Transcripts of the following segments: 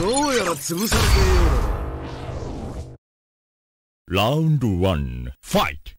どうやら潰されてる。ようだラウンド1ファイト。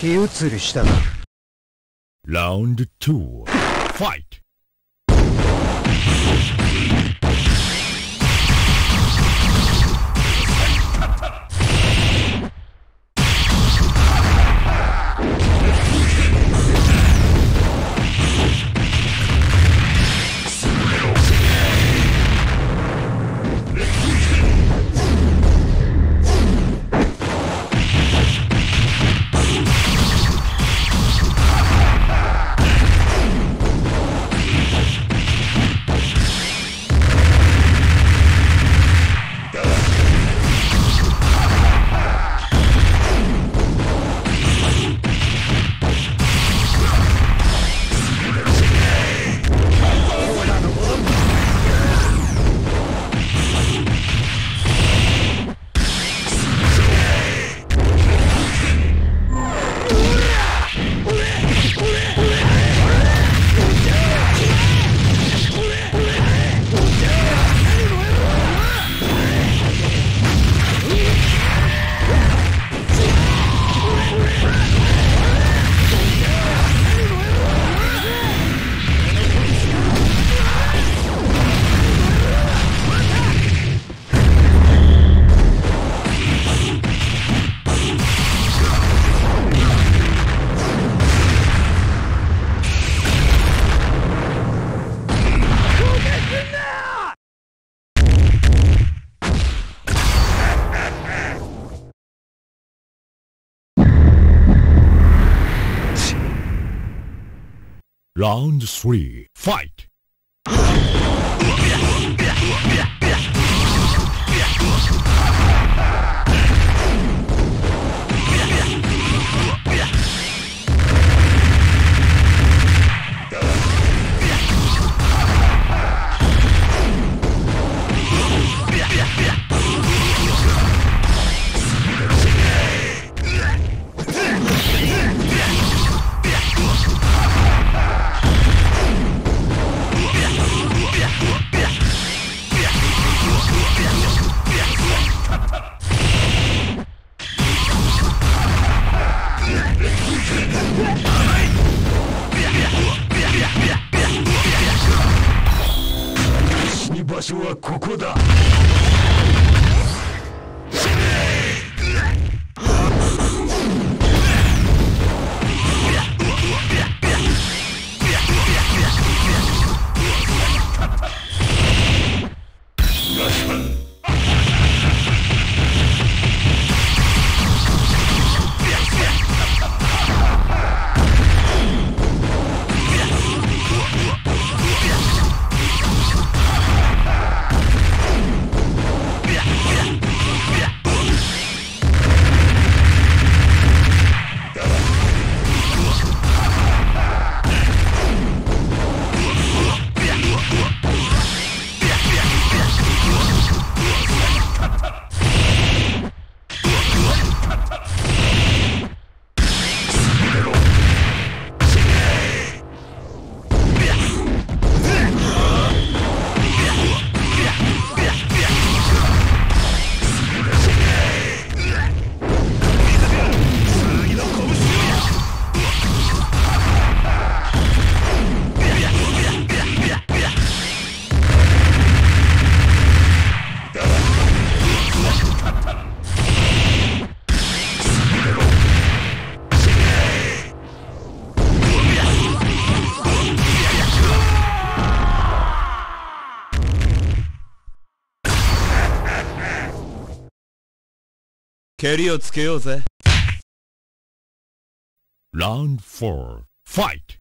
気移りしたな。ラウンド2ファイト 'Round 3 Fight!「場所はここだ。蹴りをつけようぜ Round 4. Fight!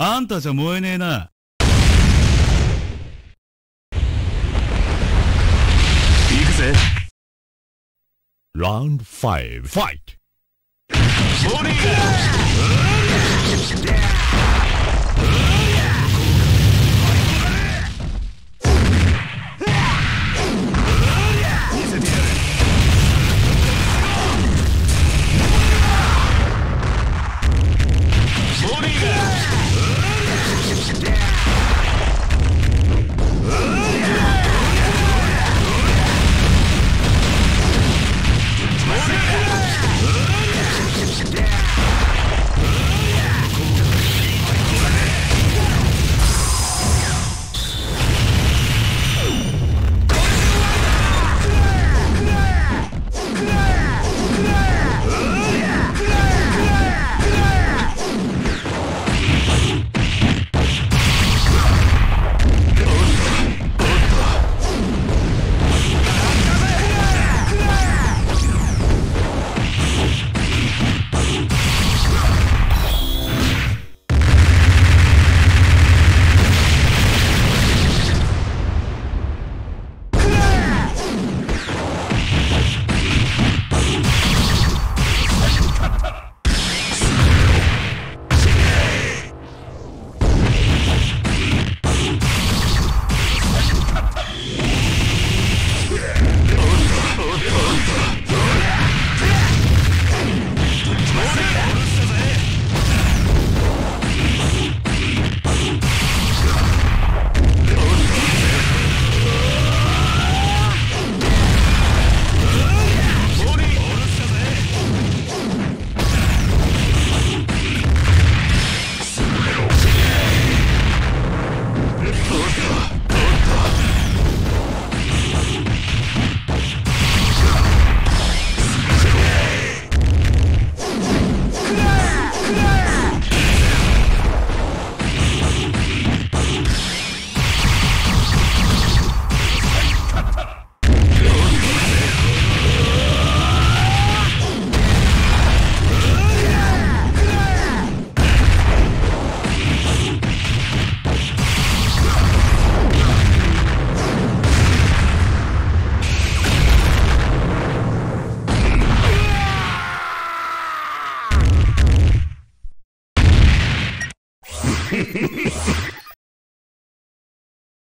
あんたじゃ燃えねえな。行くぜ。Round 5. Fight! ボディー